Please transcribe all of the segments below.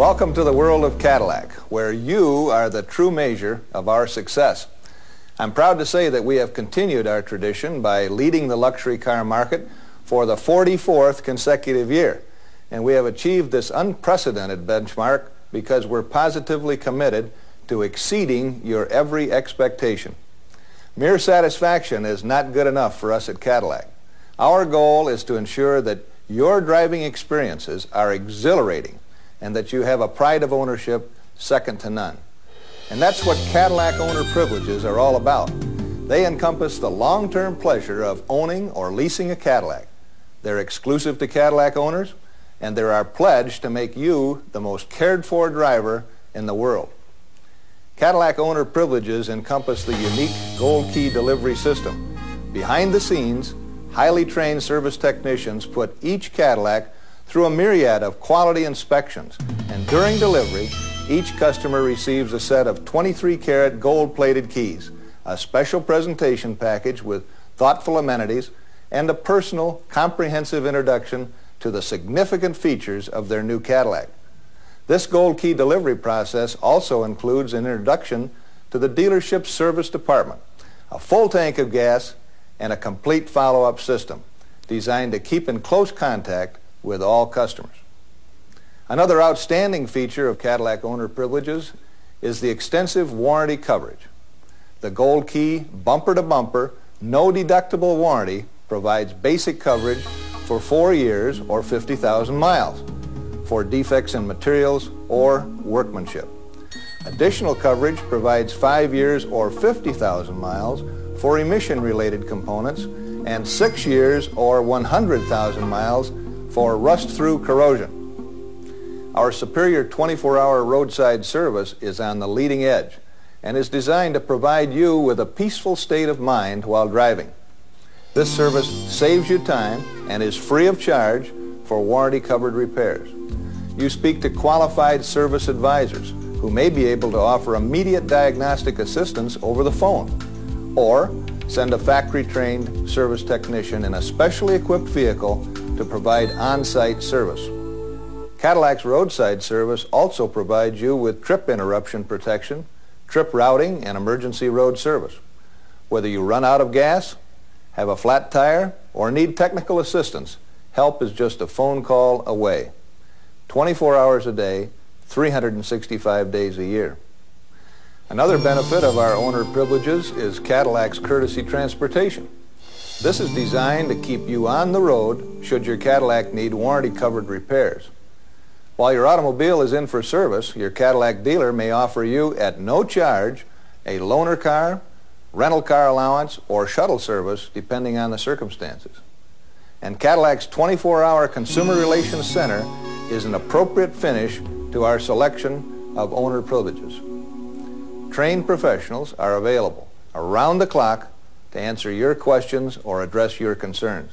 Welcome to the world of Cadillac, where you are the true measure of our success. I'm proud to say that we have continued our tradition by leading the luxury car market for the 44th consecutive year. And we have achieved this unprecedented benchmark because we're positively committed to exceeding your every expectation. Mere satisfaction is not good enough for us at Cadillac. Our goal is to ensure that your driving experiences are exhilarating and that you have a pride of ownership second to none. And that's what Cadillac owner privileges are all about. They encompass the long-term pleasure of owning or leasing a Cadillac. They're exclusive to Cadillac owners, and they're our pledge to make you the most cared-for driver in the world. Cadillac owner privileges encompass the unique Gold Key delivery system. Behind the scenes, highly trained service technicians put each Cadillac through a myriad of quality inspections. And during delivery, each customer receives a set of 23-karat gold-plated keys, a special presentation package with thoughtful amenities, and a personal, comprehensive introduction to the significant features of their new Cadillac. This gold key delivery process also includes an introduction to the dealership's service department, a full tank of gas, and a complete follow-up system designed to keep in close contact with all customers. Another outstanding feature of Cadillac owner privileges is the extensive warranty coverage. The Gold Key bumper-to-bumper, no deductible warranty provides basic coverage for four years or 50,000 miles for defects in materials or workmanship. Additional coverage provides five years or 50,000 miles for emission-related components and six years or 100,000 miles for rust-through corrosion. Our superior 24-hour roadside service is on the leading edge and is designed to provide you with a peaceful state of mind while driving. This service saves you time and is free of charge for warranty-covered repairs. You speak to qualified service advisors who may be able to offer immediate diagnostic assistance over the phone or send a factory-trained service technician in a specially equipped vehicle to provide on-site service. Cadillac's roadside service also provides you with trip interruption protection, trip routing, and emergency road service. Whether you run out of gas, have a flat tire, or need technical assistance, help is just a phone call away. 24 hours a day, 365 days a year. Another benefit of our owner privileges is Cadillac's courtesy transportation. This is designed to keep you on the road should your Cadillac need warranty-covered repairs. While your automobile is in for service, your Cadillac dealer may offer you at no charge a loaner car, rental car allowance, or shuttle service depending on the circumstances. And Cadillac's 24-hour Consumer Relations Center is an appropriate finish to our selection of owner privileges. Trained professionals are available around the clock to answer your questions or address your concerns.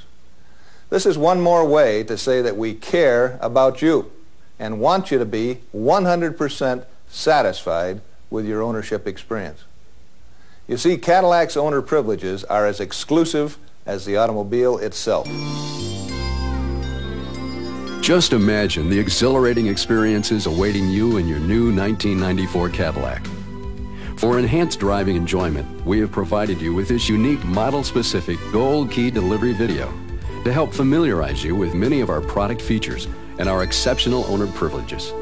This is one more way to say that we care about you and want you to be 100% satisfied with your ownership experience. You see, Cadillac's owner privileges are as exclusive as the automobile itself. Just imagine the exhilarating experiences awaiting you in your new 1994 Cadillac. For enhanced driving enjoyment, we have provided you with this unique model-specific Gold Key delivery video to help familiarize you with many of our product features and our exceptional owner privileges.